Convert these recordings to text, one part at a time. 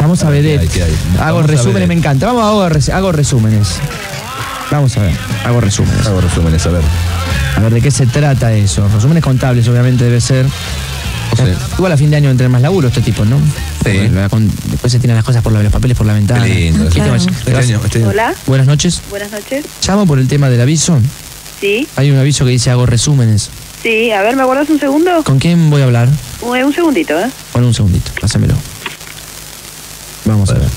Vamos a ver. Hago Vamos resúmenes, me encanta. Vamos, hago, res- hago resúmenes. Vamos a ver, hago resúmenes. Hago resúmenes, a ver. A ver, ¿de qué se trata eso? Resúmenes contables, obviamente, debe ser. Sí. Igual a fin de año entra más laburo este tipo, ¿no? Con- después se tiran las cosas por la- los papeles por la ventana. Qué lindo. ¿Qué te Claro. Este año- este año- Hola, Buenas noches. buenas noches. Llamo por el tema del aviso. Sí, Hay un aviso que dice hago resúmenes. sí, a ver, ¿me aguardas un segundo? ¿Con quién voy a hablar? Un, un segundito, ¿eh? Bueno, un segundito, pásamelo. Vamos a ver.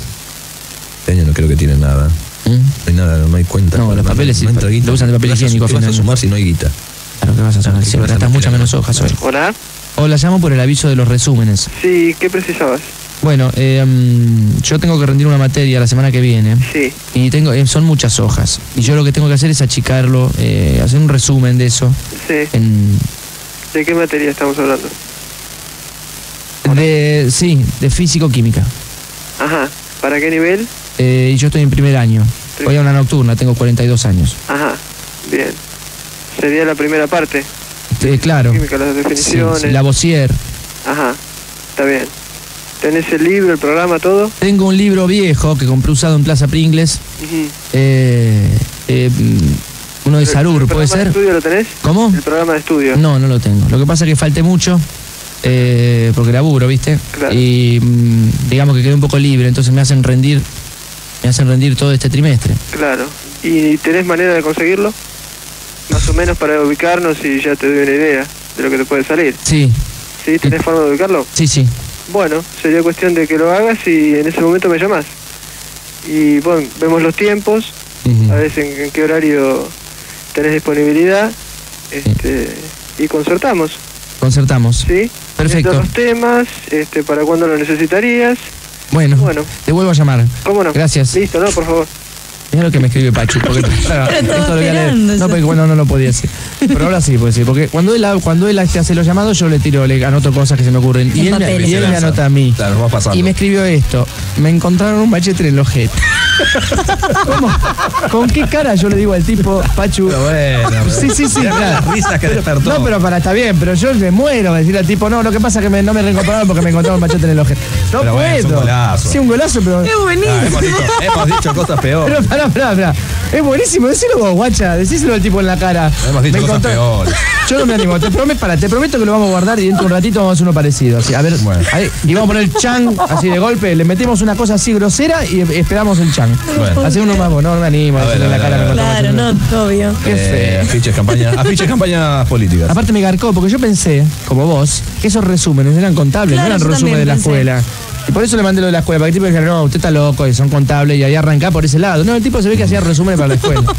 Este año no creo que tiene nada. ¿Mm? No hay nada, no hay cuenta. No, los papeles sí, no guita. lo usan de papel ¿Qué vas a- higiénico a ¿Qué fin vas a sumar si no hay guita? Claro, ¿qué vas a sacar? ¿Qué Sí, vas a gastas meter muchas en menos la- hojas hoy. Hola. Hola, llamo por el aviso de los resúmenes. Sí, ¿qué precisabas? Bueno, eh, mm, yo tengo que rendir una materia la semana que viene. Sí. Y tengo, eh, son muchas hojas. Y yo lo que tengo que hacer es achicarlo, eh, hacer un resumen de eso. Sí. En, ¿De qué materia estamos hablando? de, sí, de físico-química. ¿Para qué nivel? Eh, yo estoy en primer año. Voy a una nocturna, tengo 42 años. Ajá. Bien. Sería la primera parte. Eh, claro. Química, las definiciones. sí, la Bossier. Ajá. Está bien. ¿Tenés el libro, el programa, todo? Tengo un libro viejo que compré usado en Plaza Pringles. Eh, eh, mm, uno de Sarur, ¿El ¿puede programa de ser? estudio lo tenés? ¿Cómo? El programa de estudio. No, no lo tengo. Lo que pasa es que falte mucho, eh, porque laburo, ¿viste? Claro. Y mm, digamos que quedé un poco libre, entonces me hacen rendir, me hacen rendir todo este trimestre. Claro. ¿Y tenés manera de conseguirlo? Más o menos para ubicarnos y ya te doy una idea de lo que te puede salir. Sí, ¿Sí? ¿Tenés forma de ubicarlo? sí, sí. Bueno, sería cuestión de que lo hagas y en ese momento me llamas. Y bueno, vemos los tiempos, a ver en, en qué horario tenés disponibilidad este, y concertamos, Concertamos. ¿sí? Perfecto. Los temas, este, para cuándo lo necesitarías. Bueno, Bueno. te vuelvo a llamar. ¿Cómo no? Gracias. Listo, ¿no? Por favor. Mira lo que me escribe Pachu. Porque, claro, esto lo voy a leer. No, porque bueno, no lo podía decir. Pero ahora sí puede decir. Porque cuando él, cuando él hace los llamados, yo le tiro, le anoto cosas que se me ocurren. Y él, me, papeles. y él me anota a mí. Claro, nos va pasando. Y me escribió esto. Me encontraron un machete en el ojete. ¿Cómo? ¿Con qué cara yo le digo al tipo, Pachu? Pero bueno. Sí, sí, sí, claro. las risas que despertó. No, pero para, está bien, pero yo me muero de decirle al tipo, no, lo que pasa es que me- no me reincorporaron porque me encontraron un machete en el ojete. No Pero bueno, es un puedo. golazo. Sí, un golazo, pero. Es Ah, buenísimo. hemos, dicho, hemos dicho cosas peores. Pero pará, pará, pará. Es buenísimo, decíselo vos, guacha. Decíselo al tipo en la cara. Hemos dicho Me Yo no me animo, te prometo, para, te prometo que lo vamos a guardar y dentro de un ratito vamos a hacer uno parecido. Así, a ver, Bueno. ahí, y vamos a poner el chan así de golpe, le metemos una cosa así grosera y esperamos el chan. Bueno. Así uno más, vos, no, no me animo a A ver, a la cara. ver. Claro, no, obvio. Qué Eh, feo. afiches, campaña, afiches, campañas políticas. Aparte me garcó, porque yo pensé, como vos, que esos resúmenes eran contables, Claro, no eran resúmenes de la pensé. escuela. Y por eso le mandé lo de la escuela, para que el tipo dijera, no, usted está loco, y son contables, y ahí arrancá por ese lado. No, el tipo se ve que hacía resúmenes para la escuela.